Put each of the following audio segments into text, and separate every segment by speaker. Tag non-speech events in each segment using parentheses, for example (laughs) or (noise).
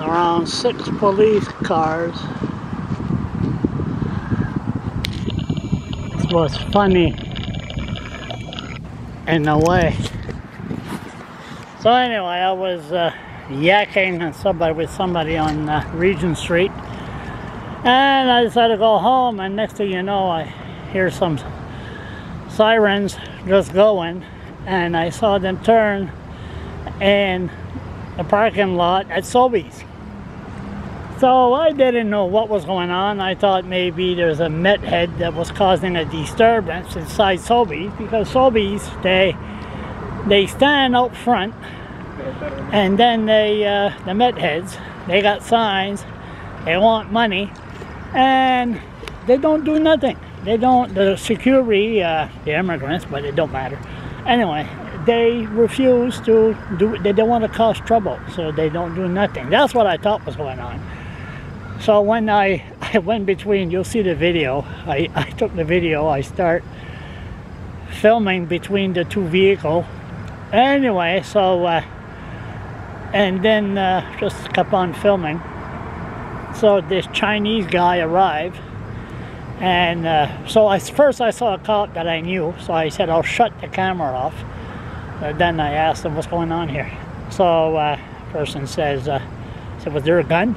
Speaker 1: Around six police cars. It was funny in a way. So anyway, I was uh, yakking somebody with somebody on uh, Regent Street, and I decided to go home. And next thing you know, I hear some sirens just going, and I saw them turn in the parking lot at Sobeys. So I didn't know what was going on. I thought maybe there's a met head that was causing a disturbance inside Sobeys because Sobeys they they stand out front and then they uh, the metheads they got signs they want money and they don't do nothing they don't the security uh, the immigrants but it don't matter anyway they refuse to do it, they don't want to cause trouble so they don't do nothing. That's what i thought was going on. So when i (laughs) i went between you'll see the video. I i took the video i start filming between the two vehicles anyway so uh, and then uh, just kept on filming. So this chinese guy arrived and uh, so I, first I saw a cop that I knew so I said I'll shut the camera off then I asked them, what's going on here? So uh, person says uh, said was there a gun?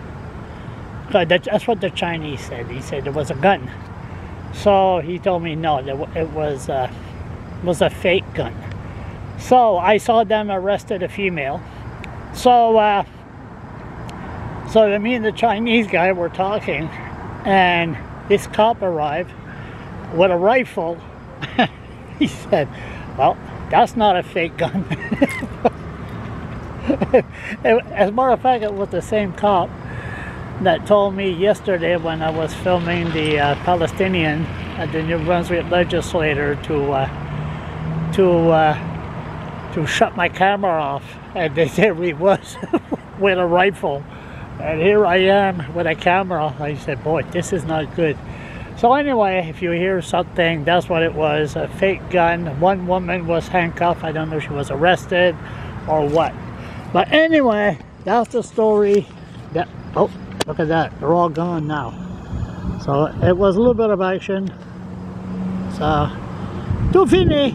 Speaker 1: That's what the Chinese said. He said there was a gun. So he told me no that it was uh, was a fake gun. So I saw them arrested a female. So uh, so me and the Chinese guy were talking and this cop arrived with a rifle. (laughs) he said, well, that's not a fake gun. (laughs) As a matter of fact, it was the same cop that told me yesterday when I was filming the uh, Palestinian at the New Brunswick legislator to uh, to uh, to shut my camera off, and they (laughs) said he was (laughs) with a rifle. And here I am with a camera. I said, boy, this is not good. So anyway, if you hear something, that's what it was, a fake gun. One woman was handcuffed. I don't know if she was arrested or what. But anyway, that's the story. That, oh, look at that. They're all gone now. So it was a little bit of action. So, tout fini.